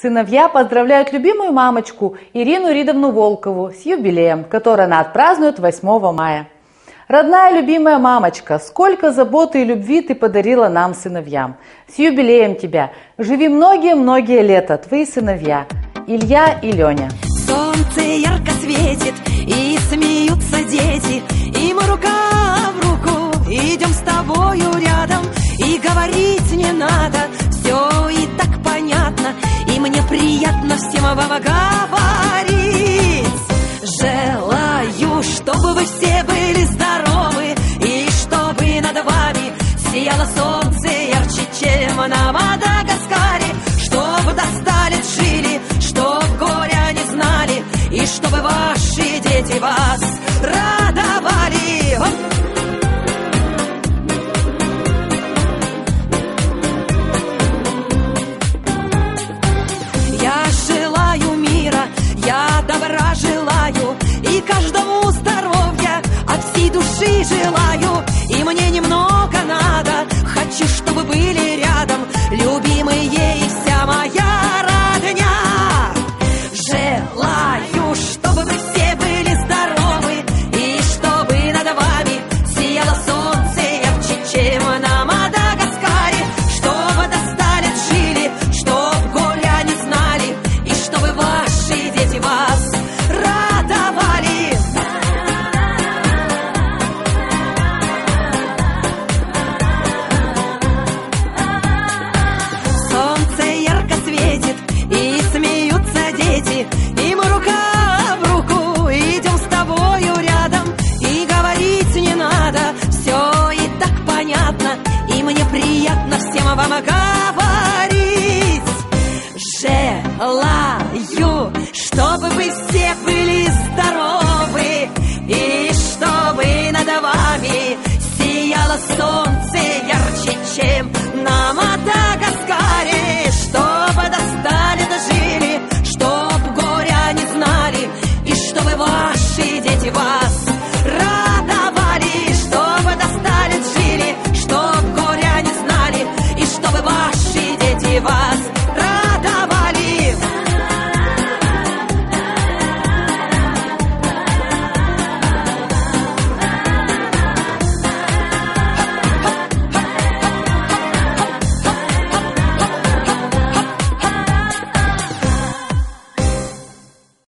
Сыновья поздравляют любимую мамочку Ирину Ридовну Волкову с юбилеем, который она отпразднует 8 мая. Родная любимая мамочка, сколько заботы и любви ты подарила нам, сыновьям. С юбилеем тебя. Живи многие-многие лета, твои сыновья. Илья и Леня. Солнце ярко светит, и смеются дети, и мы рука в руку идем с тобою рядом, и говорить не надо, приятно всем вам говорить. Желаю, чтобы вы все были здоровы, и чтобы над вами сияло солнце ярче, чем на Мадагаскаре, мне немного мне приятно всем вам говорить. Желаю, чтобы вы все были здоровы, и чтобы над вами сияло солнце красиво.